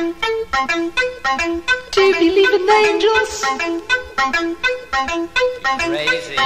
Do you believe in angels? Crazy.